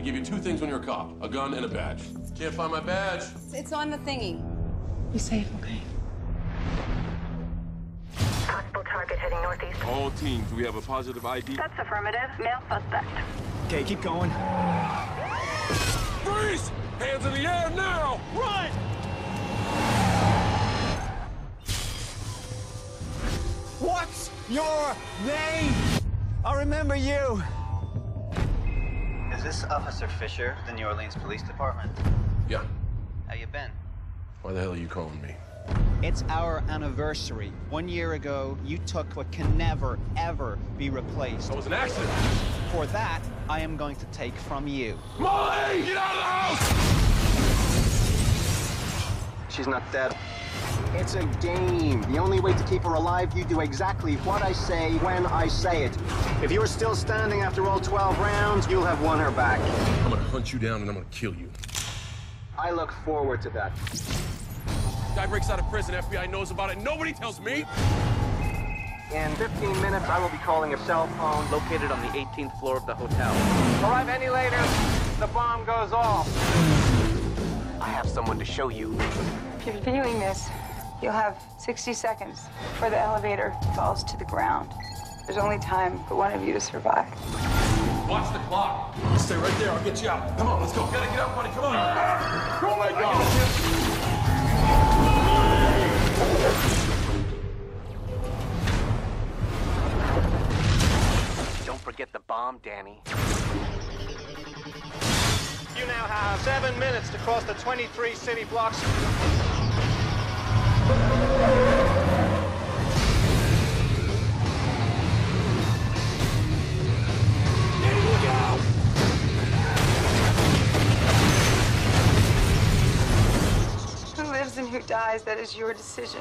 They give you two things when you're a cop a gun and a badge. Can't find my badge. It's on the thingy. You safe, okay? Possible target heading northeast. All teams, do we have a positive ID? That's affirmative. Male suspect. Okay, keep going. Freeze! Hands in the air now! Run! What's your name? I remember you. Is this Officer Fisher, the New Orleans Police Department? Yeah. How you been? Why the hell are you calling me? It's our anniversary. One year ago, you took what can never, ever be replaced. That was an accident. For that, I am going to take from you. Molly! Get out of the house! She's not dead. It's a game. The only way to keep her alive, you do exactly what I say when I say it. If you're still standing after all 12 rounds, you'll have won her back. I'm gonna hunt you down and I'm gonna kill you. I look forward to that. Guy breaks out of prison, FBI knows about it, nobody tells me. In 15 minutes, I will be calling a cell phone located on the 18th floor of the hotel. Arrive any later, the bomb goes off. I have someone to show you. If you're viewing this, you'll have 60 seconds before the elevator falls to the ground. There's only time for one of you to survive. Watch the clock. Stay right there, I'll get you out. Come on, let's go. Gotta get out, buddy, come on. Oh my god. Don't forget the bomb, Danny. You now have seven minutes to cross the 23 city blocks. Who lives and who dies, that is your decision.